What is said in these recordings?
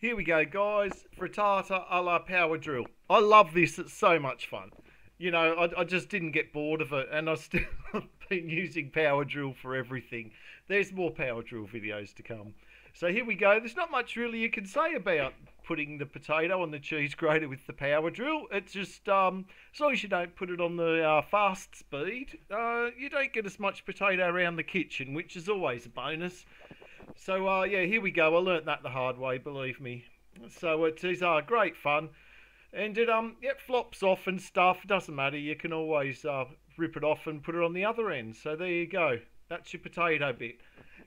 Here we go, guys. Frittata a la power drill. I love this. It's so much fun. You know, I, I just didn't get bored of it, and I've still been using power drill for everything. There's more power drill videos to come. So here we go. There's not much really you can say about putting the potato on the cheese grater with the power drill. It's just um, as long as you don't put it on the uh, fast speed, uh, you don't get as much potato around the kitchen, which is always a bonus. So uh, yeah, here we go. I learnt that the hard way, believe me. So it is uh, great fun, and it um it flops off and stuff. Doesn't matter. You can always uh, rip it off and put it on the other end. So there you go. That's your potato bit.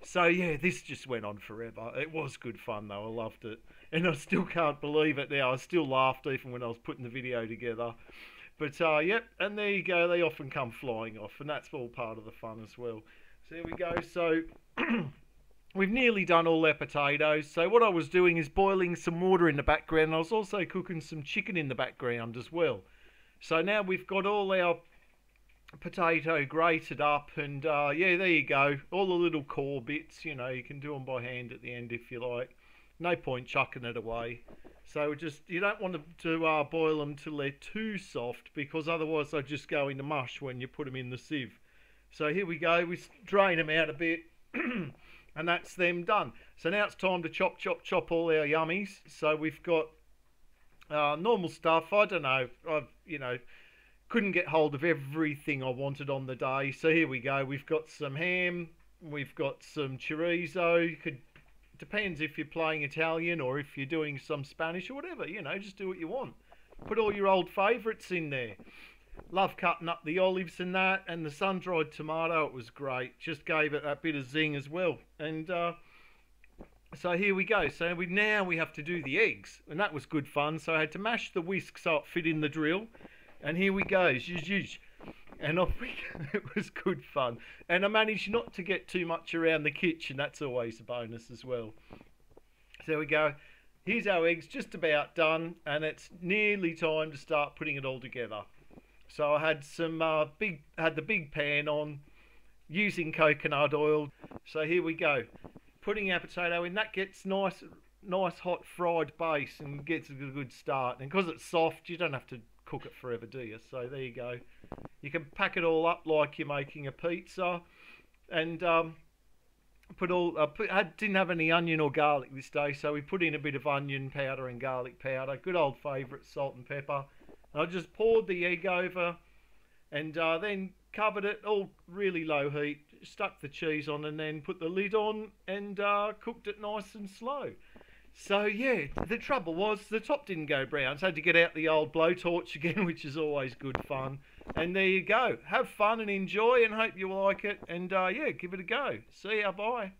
So yeah, this just went on forever. It was good fun though. I loved it, and I still can't believe it now. I still laughed even when I was putting the video together. But uh, yep, and there you go. They often come flying off, and that's all part of the fun as well. So there we go. So. We've nearly done all our potatoes, so what I was doing is boiling some water in the background. I was also cooking some chicken in the background as well. So now we've got all our potato grated up, and uh, yeah, there you go. All the little core bits, you know, you can do them by hand at the end if you like. No point chucking it away. So just you don't want to, uh, boil them till they're too soft because otherwise they just go into mush when you put them in the sieve. So here we go. We drain them out a bit. and that's them done. So now it's time to chop, chop, chop all our yummies. So we've got uh, normal stuff. I don't know. I've you know couldn't get hold of everything I wanted on the day. So here we go. We've got some ham. We've got some chorizo. You could depends if you're playing Italian or if you're doing some Spanish or whatever. You know, just do what you want. Put all your old favourites in there. Love cutting up the olives and that, and the sun-dried tomato. It was great. Just gave it that bit of zing as well. And uh, so here we go. So we now we have to do the eggs, and that was good fun. So I had to mash the whisk so it fit in the drill, and here we go. And off we go. It was good fun, and I managed not to get too much around the kitchen. That's always a bonus as well. So we go. Here's our eggs just about done, and it's nearly time to start putting it all together. So I had some uh, big, had the big pan on, using coconut oil. So here we go, putting our potato in. That gets nice, nice hot fried base and gets a good start. And because it's soft, you don't have to cook it forever, do you? So there you go. You can pack it all up like you're making a pizza, and um, put all. Uh, put, I didn't have any onion or garlic this day, so we put in a bit of onion powder and garlic powder. Good old favourite, salt and pepper. I just poured the egg over and uh, then covered it all really low heat, stuck the cheese on and then put the lid on and uh, cooked it nice and slow. So yeah, the trouble was the top didn't go brown, so I had to get out the old blowtorch again, which is always good fun. And there you go. Have fun and enjoy, and hope you like it. And uh, yeah, give it a go. See ya. Bye.